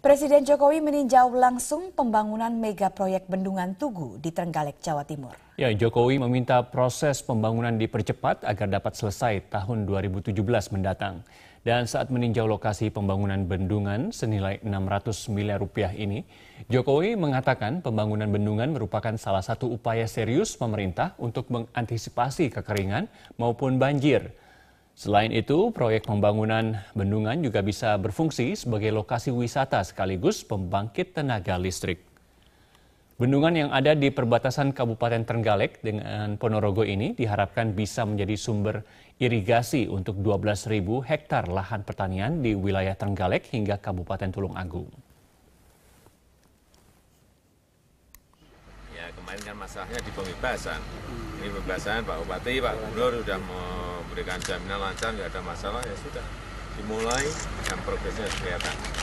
Presiden Jokowi meninjau langsung pembangunan mega proyek Bendungan Tugu di Trenggalek, Jawa Timur. Ya, Jokowi meminta proses pembangunan dipercepat agar dapat selesai tahun 2017 mendatang. Dan saat meninjau lokasi pembangunan bendungan senilai 600 miliar rupiah ini, Jokowi mengatakan pembangunan bendungan merupakan salah satu upaya serius pemerintah untuk mengantisipasi kekeringan maupun banjir. Selain itu, proyek pembangunan bendungan juga bisa berfungsi sebagai lokasi wisata sekaligus pembangkit tenaga listrik. Bendungan yang ada di perbatasan Kabupaten Trenggalek dengan Ponorogo ini diharapkan bisa menjadi sumber irigasi untuk 12.000 hektar lahan pertanian di wilayah Trenggalek hingga Kabupaten Tulung Agung. Kemarin kan masalahnya di pembebasan. Ini pembebasan Pak Bupati, Pak Gubernur sudah memberikan jaminan lancar, nggak ada masalah ya sudah dimulai dan progresnya kelihatan.